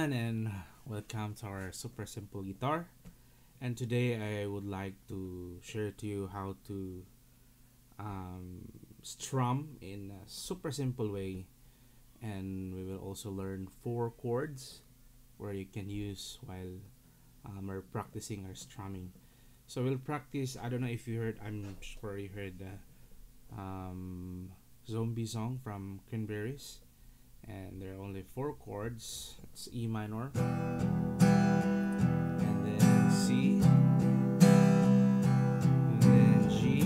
And welcome to our super simple guitar. And today I would like to share to you how to um, strum in a super simple way. And we will also learn four chords where you can use while um, we're practicing our strumming. So we'll practice I don't know if you heard I'm sure you heard the um, zombie song from Cranberries and there are only four chords. It's E minor. And then C. And then G.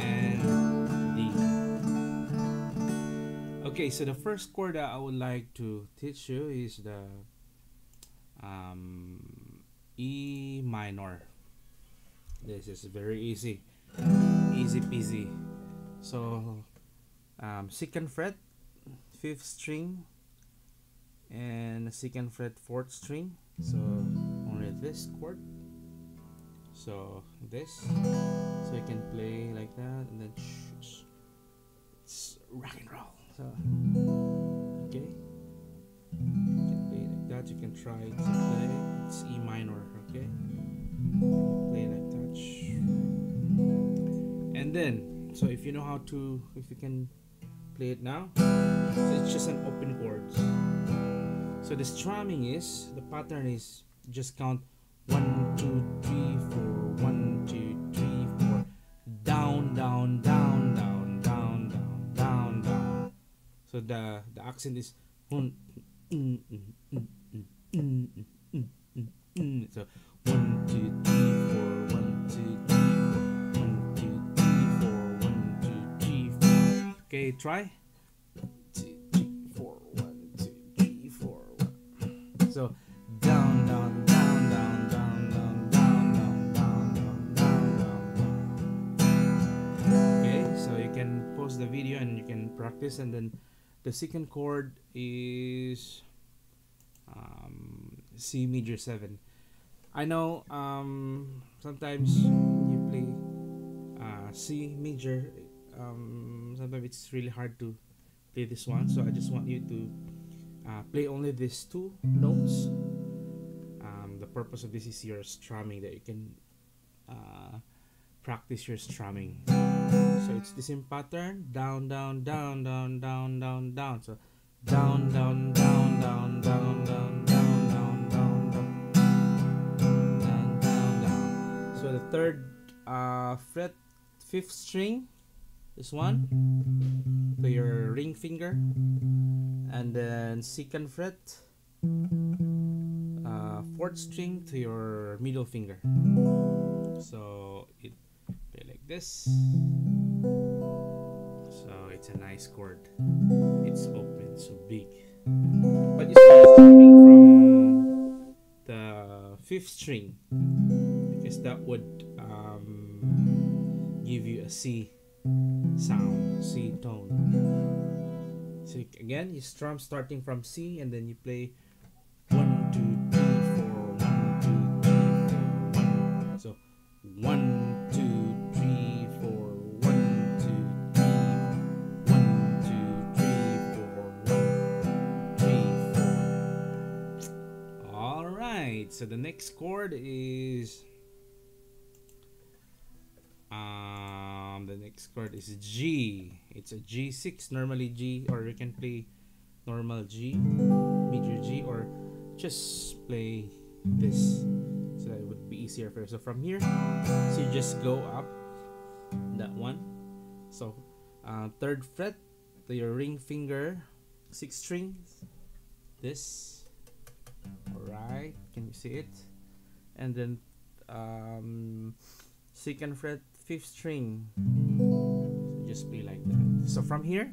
And D. Okay so the first chord that I would like to teach you is the um, E minor. This is very easy. Easy peasy. So um, second fret fifth string and second fret fourth string. So only this chord. So this. So you can play like that and then it's rock and roll. So okay. You can play like that. You can try to play. It's E minor okay? Play like that and then so if you know how to if you can play it now. So it's just an open chords. So the strumming is the pattern is just count one, two, three, four, one, two, three, four, down, down, down, down, down, down, down, down. So the the accent is so one, two, Okay, try. Two, three, four, one, two, three, four, one. So down, down, down, down, down, down, down, down, down, down, down, down. Okay, so you can pause the video and you can practice, and then the second chord is um, C major seven. I know um, sometimes you play uh, C major um, sometimes it's really hard to play this one so I just want you to uh, play only these two notes um, the purpose of this is your strumming that you can uh, practice your strumming so it's the same pattern down down down down down down down so down down down down down down down down down down down down down so the third uh, fret fifth string this one to your ring finger. And then second fret uh, fourth string to your middle finger. So it play like this. So it's a nice chord. It's open so big. But you start strumming from the fifth string. Because that would um, give you a C sound, C tone. So again, you strum starting from C and then you play one, two, three, four, one, two, three, four, one. So one, two, three, four, one, two, three, one, two, three, four, one, three, four. All right. So the next chord is. Chord is G. It's a G6, normally G, or you can play normal G, major G, or just play this. So that it would be easier for you. So from here, so you just go up that one. So uh, third fret to your ring finger, six strings, this. Alright, can you see it? And then um, second fret fifth string just play like that. So from here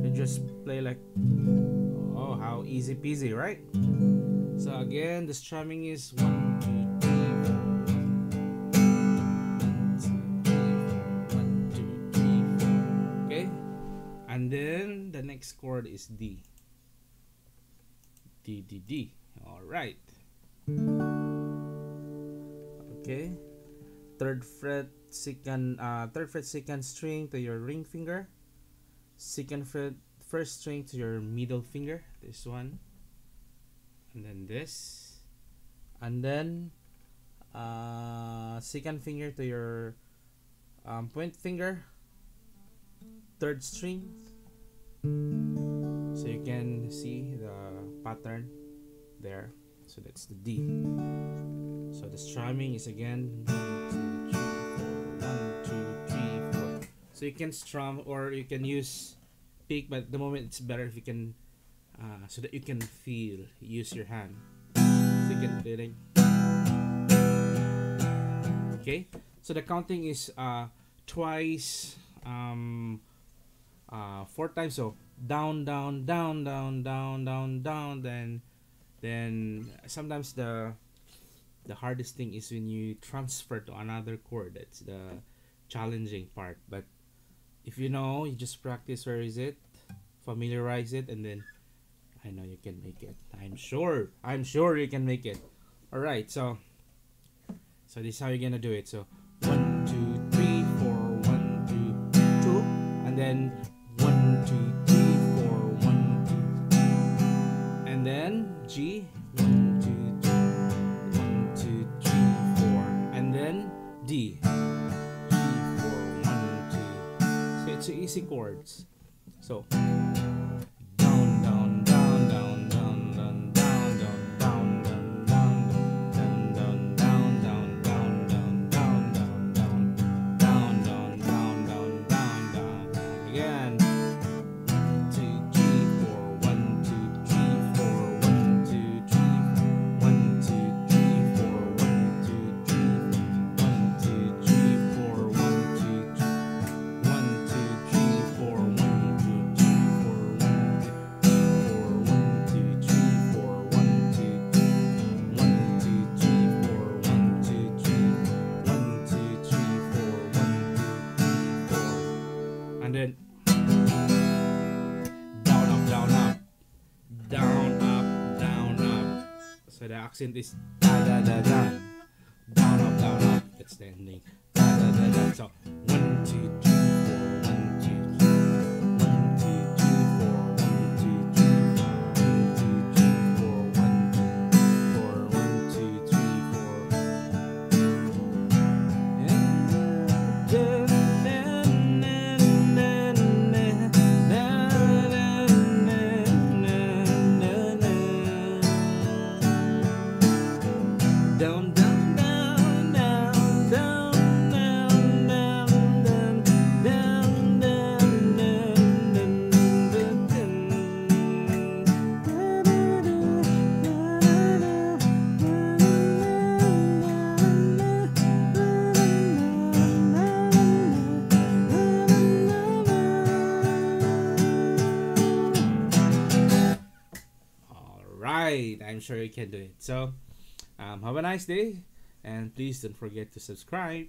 you just play like oh how easy peasy right? So again the strumming is one okay? And then the next chord is D. D D D. All right. Okay third fret second uh, third fret second string to your ring finger. Second fret first string to your middle finger this one. And then this. And then uh, second finger to your um, point finger. Third string. So you can see the pattern there. So that's the D. So the strumming is again so you can strum or you can use pick but at the moment it's better if you can uh, so that you can feel use your hand. Second feeling okay? So the counting is uh twice um uh four times. So down down down down down down down then then sometimes the the hardest thing is when you transfer to another chord. That's the challenging part. But if you know you just practice where is it familiarize it and then I know you can make it. I'm sure I'm sure you can make it. All right so so this is how you're gonna do it. So one two three four one two two and then one two so accent is da da da da. Down up down up that's the ending da da da da. So one two three four one two I'm sure you can do it. So, um, have a nice day, and please don't forget to subscribe.